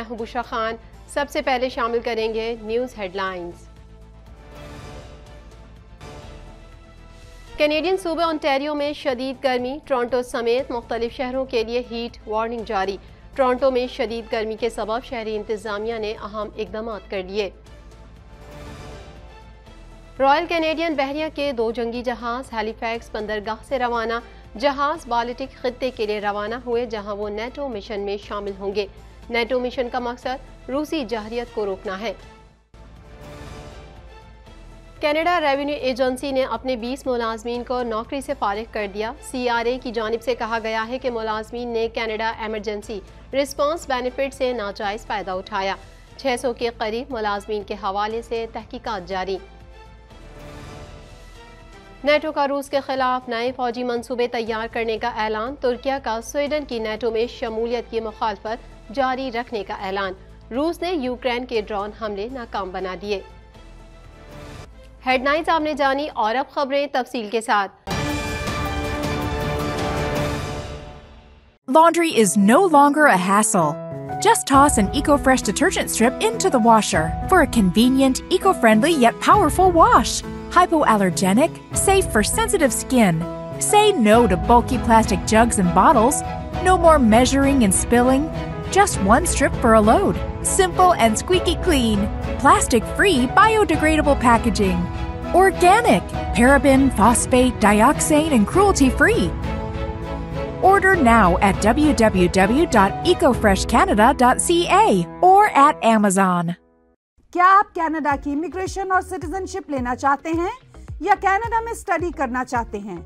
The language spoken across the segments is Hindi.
मैं हूँ बुशा खान। सबसे पहले शामिल करेंगे न्यूज़ हेडलाइंस। कैनेडियन सूबे ओंटेरियो में शदीद गर्मी, टोरंटो समेत मुख्तलिफ़ शहरों के लिए हीट वार्निंग जारी। टोरंटो में शदीद गर्मी के सबब शहरी इंतजामिया ने अहम इकदाम कर लिए। रॉयल कैनेडियन बहरिया के दो जंगी जहाज़ हेलीफैक्स बंदरगाह से रवाना। जहाज़ बालिटिक खत्े के लिए रवाना हुए, जहाँ वो नेटो मिशन में शामिल होंगे। नेटो मिशन का मकसद रूसी जहरीत को रोकना है। कनाडा रेवेन्यू एजेंसी ने अपने 20 मुलाजमीन को नौकरी से फारिग कर दिया। सीआरए की जानब से कहा गया है कि मुलाजमीन ने कनाडा एमरजेंसी रिस्पांस बेनिफिट से नाजायज़ फ़ायदा उठाया। 600 के करीब मुलाजमीन के हवाले से तहकीकात जारी। नेटो का रूस के खिलाफ नए फौजी मंसूबे तैयार करने का ऐलान तुर्किया का स्वीडन की नेटो में शमूलियत की मुखालफत जारी रखने का ऐलान रूस ने यूक्रेन के ड्रोन हमले नाकाम बना दिए हेडलाइंस आपने जानी और अब खबरें तफसील के साथ Laundry is no longer a hassle. Just toss an EcoFresh detergent strip into the washer for a convenient, eco-friendly yet powerful wash. Hypoallergenic, safe for sensitive skin. Say no to bulky plastic jugs and bottles. No more measuring and spilling. Just one strip for a load. Simple and squeaky clean. Plastic free, biodegradable packaging. Organic, paraben, phosphate, dioxane, and cruelty free. Order now at www.ecofreshcanada.ca or at Amazon. क्या आप कनाडा की इमिग्रेशन और सिटीजनशिप लेना चाहते हैं या कनाडा में स्टडी करना चाहते हैं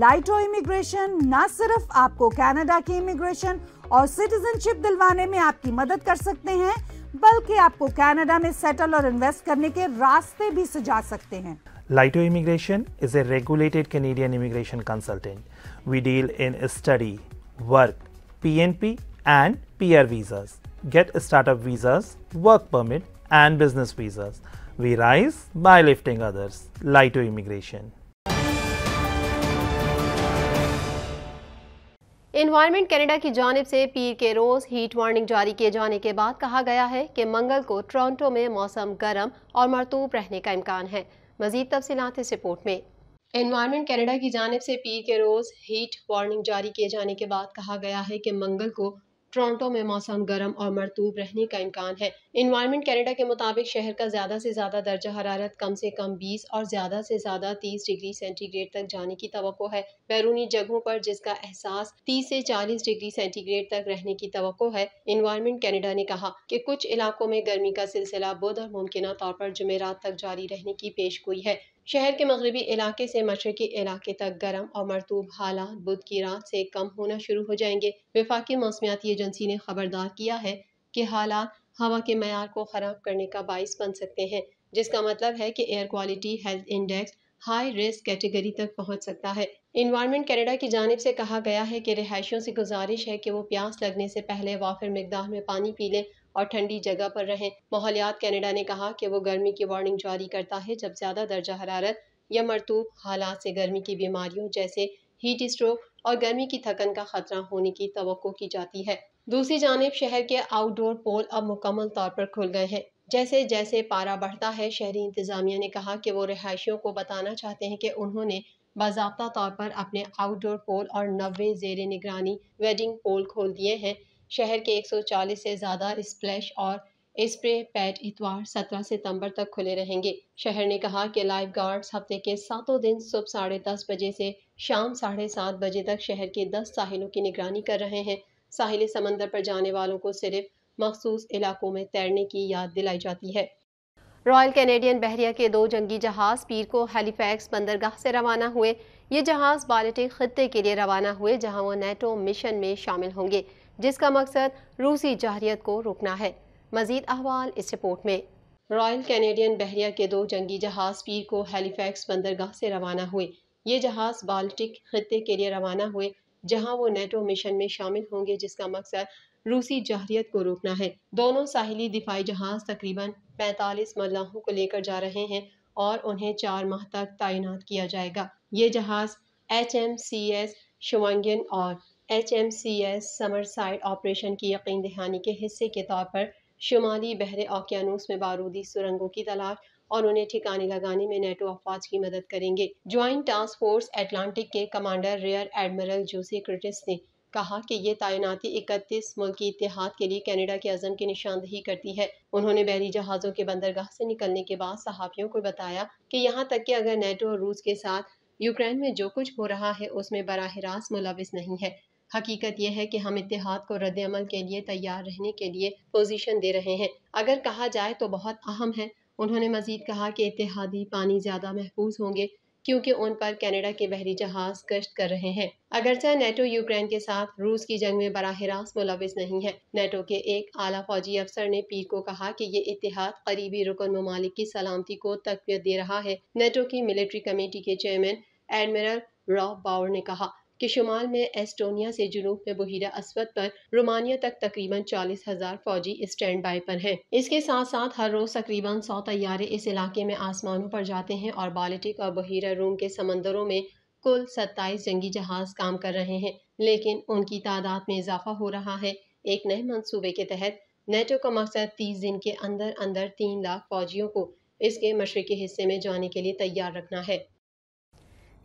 लाइटो इमिग्रेशन न सिर्फ आपको कनाडा की इमिग्रेशन और सिटीजनशिप दिलवाने में आपकी मदद कर सकते हैं, बल्कि आपको कनाडा में सेटल और इन्वेस्ट करने के रास्ते भी सुझा सकते हैं। लाइटो immigration is a regulated Canadian immigration consultant we deal in study work PNP and PR visas get startup visas work permit and business visas we rise by lifting others लाइटो इमिग्रेशन इन्वायरमेंट कनाडा की जानब से पीर के रोज़ हीट वार्निंग जारी किए जाने के बाद कहा गया है कि मंगल को टोरंटो में मौसम गर्म और मरतूब रहने का इम्कान है। मजीद तफसीत इस रिपोर्ट में। इन्वायरमेंट कनाडा की जानब से पीर के रोज़ हीट वार्निंग जारी किए जाने के बाद कहा गया है कि मंगल को टोरंटो में मौसम गर्म और मरतूब रहने का इम्कान है। इन्वायरमेंट कनाडा के मुताबिक शहर का ज़्यादा से ज़्यादा दर्जा हरारत, कम से कम 20 और ज़्यादा से ज़्यादा 30 डिग्री सेंटीग्रेड तक जाने की तो है। बैरूनी जगहों पर जिसका एहसास 30 से 40 डिग्री सेंटीग्रेड तक रहने की तो है इन्वायरमेंट कनाडा ने कहा कि कुछ इलाकों में गर्मी का सिलसिला बुध और मुमकिन तौर पर जुमेरात तक जारी रहने की पेश गोई है। शहर के मगरबी इलाके से मशरकी इलाके तक गर्म और मरतूब हालात बुध की रात से कम होना शुरू हो जाएँगे। विफाकी मौसमियाती एजेंसी ने खबरदार किया है कि हालात हवा के मैार को ख़राब करने का बायस बन सकते हैं, जिसका मतलब है कि air quality health index high risk category तक पहुँच सकता है। इन्वायरमेंट कनाडा की जानब से कहा गया है कि रिहायशियों से गुजारिश है कि वो प्यास लगने से पहले वाफिर मकदार में पानी पी लें और ठंडी जगह पर रहें। माहौलियात कनाडा ने कहा कि वो गर्मी की वार्निंग जारी करता है जब ज़्यादा दर्जा हरारत या मरतूब हालात से गर्मी की बीमारियों जैसे हीट स्ट्रोक और गर्मी की थकन का खतरा होने की तो की जाती है। दूसरी जानब शहर के आउटडोर पोल अब मुकम्मल तौर पर खुल गए हैं। जैसे जैसे पारा बढ़ता है, शहरी इंतजामिया ने कहा कि वो रिहायशियों को बताना चाहते हैं कि उन्होंने बाबा तौर पर अपने आउटडोर पोल और नब्बे जेर निगरानी वेडिंग पोल खोल दिए हैं। शहर के 140 से ज़्यादा स्प्लैश और स्प्रे पैड इतवार 17 सितंबर तक खुले रहेंगे। शहर ने कहा कि लाइफ गार्ड्स हफ़्ते के सातों दिन सुबह साढ़े दस बजे से शाम साढ़े सात बजे तक शहर के दस साहिलों की निगरानी कर रहे हैं। साहिल समंदर पर जाने वालों को सिर्फ़ मखसूस इलाकों में तैरने की याद दिलाई जाती है। रॉयल कैनेडियन बहरिया के दो जंगी जहाज़ पीर को हेलीफैक्स बंदरगाह से रवाना हुए। ये जहाज़ बालिटिक खत्े के लिए रवाना हुए, जहाँ वो नेटो मिशन में शामिल होंगे। जिसका मकसद रूसी जहरीत को रोकना है। मजीद अहवाल इस रिपोर्ट में। रॉयल कैनेडियन बहरिया के दो जंगी जहाज़ पीर को हेलीफैक्स बंदरगाह से रवाना हुए। ये जहाज़ बाल्टिक खत्े के लिए रवाना हुए, जहाँ वो नेटो मिशन में शामिल होंगे, जिसका मकसद रूसी जहरीत को रोकना है। दोनों साहिली दिफाई जहाज़ तकरीबन 45 मल्लाहों को लेकर जा रहे हैं और उन्हें चार माह तक तैनात किया जाएगा। ये जहाज़ H M C S Shawinigan और H M C S Summerside operation की यकीन दहानी के हिस्से के तौर पर शुमाली बहरे ओकियानूस में बारूदी सुरंगों की तलाश और उन्हें ठिकाने लगाने में नेटो अफवाज की मदद करेंगे। ज्वाइंट टास्क फोर्स एटलांटिक के commander rear admiral Josee Kurtz ने कहा कि ये तैनाती इकतीस मुल्की इतिहाद के लिए कनाडा के अज़म की निशानदही करती है। उन्होंने बहरी जहाज़ों के बंदरगाह से निकलने के बाद सहाफ़ियों को बताया कि यहाँ तक कि अगर नेटो और रूस के साथ यूक्रेन में जो कुछ हो रहा है, उसमें बरह रास्त मुलविस नहीं है। हकीकत यह है कि हम इतिहाद को रद्द अमल के लिए तैयार रहने के लिए पोजीशन दे रहे हैं। अगर कहा जाए तो बहुत अहम है। उन्होंने मजीद कहा कि इतिहादी पानी ज़्यादा महफूज होंगे, क्योंकि उन पर कनाडा के बहरी जहाज़ गश्त कर रहे हैं। अगरचे नेटो यूक्रेन के साथ रूस की जंग में बरह रास्त मुलविस नहीं है। नेटो के एक आला फौजी अफसर ने पीर को कहा कि ये इतिहाद करीबी रुकन ममालिक की सलामती को तकवीत दे रहा है। नेटो की मिलिट्री कमेटी के चेयरमैन एडमिरल रॉब बावर ने कहा कि शुमाल में एस्टोनिया से जुनूब में बहिरा असवद पर रोमानिया तक तकरीबन चालीस हज़ार फौजी स्टैंड बाई पर हैं। इसके साथ साथ हर रोज तकरीबन सौ तैयारे इस इलाके में आसमानों पर जाते हैं और बालिटिक और बहिरा रूम के समंदरों में कुल सत्ताईस जंगी जहाज़ काम कर रहे हैं, लेकिन उनकी तादाद में इजाफा हो रहा है। एक नए मंसूबे के तहत नेटो का मकसद तीस दिन के अंदर अंदर तीन लाख फौजियों को इसके मशरकी हिस्से में जाने के लिए तैयार रखना है।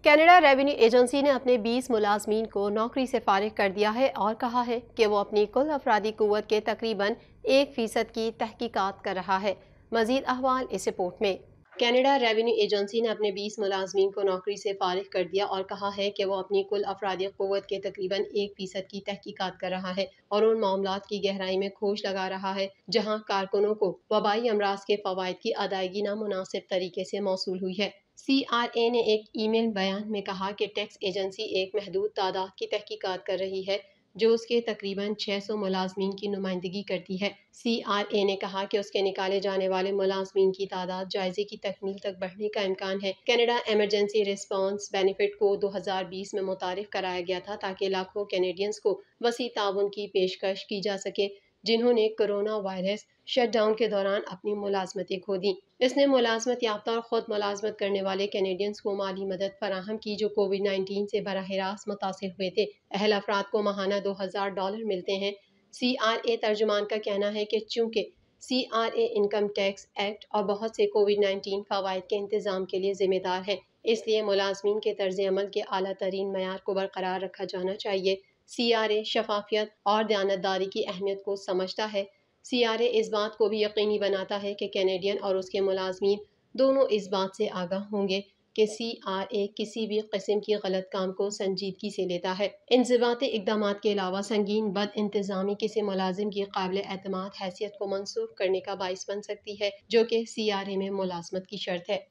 कनाडा रेवेन्यू एजेंसी ने अपने 20 मुलाजमीन को नौकरी से फारिग कर दिया है और कहा है कि वो अपनी कुल अफराधी कुत के तकरीबन एक फ़ीसद की तहकीकात कर रहा है। मजीद अहवाल इस रिपोर्ट में। कनाडा रेवेन्यू एजेंसी ने अपने 20 मुलाजमीन को नौकरी से फारिग कर दिया और कहा है कि वो अपनी कुल अफराधी क़वत के तकरीबन एक फ़ीसद की तहकीकात कर रहा है और उन मामला की गहराई में खोज लगा रहा है, जहाँ कारकुनों को वबाई अमराज के फ़वाद की अदायगी नामनासिब तरीके से मौसू हुई है। सी आर ए ने एक ईमेल बयान में कहा कि टैक्स एजेंसी एक महदूद तादाद की तहकीकात कर रही है, जो उसके तकरीबन 600 मुलाजमीन की नुमाइंदगी करती है। सी आर ए ने कहा कि उसके निकाले जाने वाले मुलाजमीन की तादाद जायजे की तकमील तक बढ़ने का इम्कान है। कनाडा एमरजेंसी रिस्पांस बेनिफिट को 2020 में मुतारफ कराया गया था, ताकि लाखों कैनेडियंस को वसी ताउन की पेशकश की जा सके। जिन्होंने कोरोना वायरस शटडाउन के दौरान अपनी मुलाजमतें खो दी इसने मुलाजमत याफ्ता और ख़ुद मुलाजमत करने वाले कैनेडियंस को माली मदद फराहम की, जो कोविड नाइन्टीन से बरह रास्त मुतासर हुए थे। अहल अफराद को माहाना दो हज़ार डॉलर मिलते हैं। सी आर ए तर्जुमान का कहना है कि चूँकि C R A income tax act और बहुत से कोविड नाइन्टीन फवाद के इंतज़ाम के लिए ज़िम्मेदार है, इसलिए मुलाजमीन के तर्ज अमल के अली तरीन मैार को बरकरार रखा जाना चाहिए। सी आर ए शफाफियत और दयानतदारी की अहमियत को समझता है। सी आर ए इस बात को भी यकीनी बनाता है कि कैनेडियन और उसके मुलाजमीन दोनों इस बात से आगाह होंगे कि सी आर ए किसी भी किस्म की गलत काम को संजीदगी से लेता है। इन जबाती इकदाम के अलावा संगीन बद इंतजामी किसी मुलाजिम की काबिल अतमाद हैसियत को मनसूख करने का बायस बन सकती है, जो कि सी आर ए में मुलाजमत की शर्त है।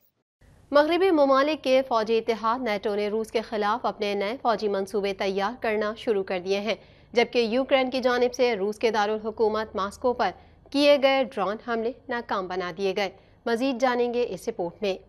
मगरबी ममालिक के फौजी इतिहाद नेटो ने रूस के खिलाफ अपने नए फौजी मनसूबे तैयार करना शुरू कर दिए हैं, जबकि यूक्रेन की जानब से रूस के दारकूमत मास्को पर किए गए ड्रोन हमले नाकाम बना दिए गए। मजीद जानेंगे इस रिपोर्ट में।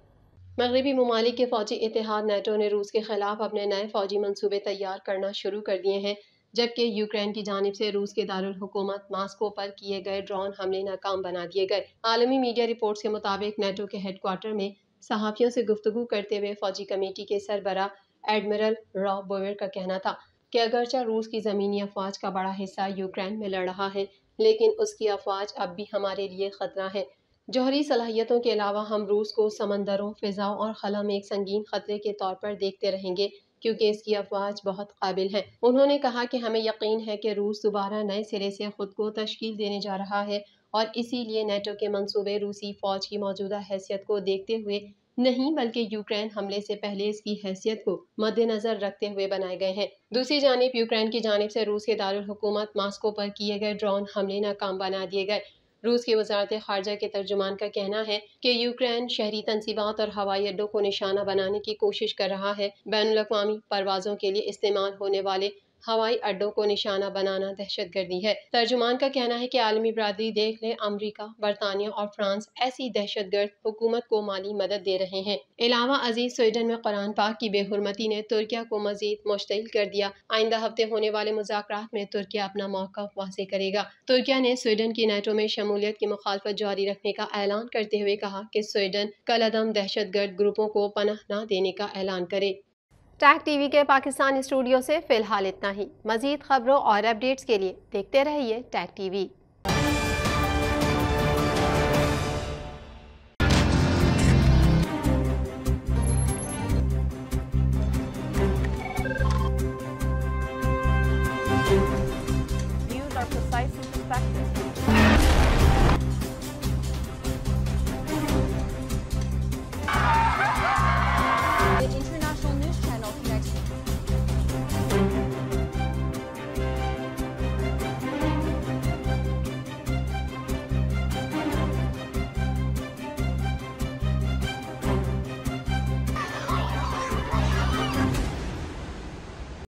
मगरबी ममालिक के फौजी इतिहाद नेटो ने रूस के खिलाफ अपने नए फौजी मनसूबे तैयार करना शुरू कर दिए हैं, जबकि यूक्रेन की जानब से रूस के दारकूमत मास्को पर किए गए ड्रोन हमले नाकाम बना दिए गए। आलमी मीडिया रिपोर्ट्स के मुताबिक नेटो के हेडक्वार्टर में सहाफ़ियों से गुफ्तु करते हुए फ़ौजी कमेटी के सरबरा एडमिरल रॉब बोवेर का कहना था कि अगरचा रूस की ज़मीनी अफवाज का बड़ा हिस्सा यूक्रेन में लड़ रहा है, लेकिन उसकी अफवाज अब भी हमारे लिए ख़तरा है। जौहरी सलाहियतों के अलावा हम रूस को समंदरों, फ़िज़ाओं और खला में एक संगीन ख़तरे के तौर पर देखते रहेंगे, क्योंकि इसकी अफवाज बहुत काबिल है। उन्होंने कहा कि हमें यकीन है कि रूस दोबारा नए सिरे से ख़ुद को तश्कील देने जा रहा है और इसीलिए नेटो के मंसूबे रूसी फौज की मौजूदा हैसियत को देखते हुए नहीं, बल्कि यूक्रेन हमले से पहले इसकी हैसियत को मद्देनजर रखते हुए बनाए गए हैं। दूसरी जानब, यूक्रेन की जानब से रूस के दारकूमत मास्को पर किए गए ड्रोन हमले नाकाम बना दिए गए। रूस की वजारत खारजा के तर्जुमान का कहना है कि यूक्रेन शहरी तनसीबात और हवाई अड्डों को निशाना बनाने की कोशिश कर रहा है। बैन अवी परवाजों के लिए इस्तेमाल होने वाले हवाई अड्डों को निशाना बनाना दहशत गर्दी है। तर्जुमान का कहना है कि आलमी बरदरी देख ले, अमरीका, बरतानिया और फ्रांस ऐसी दहशत गर्द हुकूमत को माली मदद दे रहे हैं। अलावा अज़ीज़ स्वीडन में कुरान पाक की बेहरमती ने तुर्किया को मजीद मुश्तिल कर दिया। आइंदा हफ़्ते होने वाले मुजाकर में तुर्किया अपना मौका वाजे करेगा। तुर्किया ने स्वीडन की नेटो में शमूलियत की मुखालफत जारी रखने का ऐलान करते हुए कहा कि स्वीडन कल अदम दहशत गर्द ग्रुपों को पनाह न देने का ऐलान करे। टैग टीवी के पाकिस्तान स्टूडियो से फ़िलहाल इतना ही मजीद खबरों और अपडेट्स के लिए देखते रहिए टैग टीवी Views.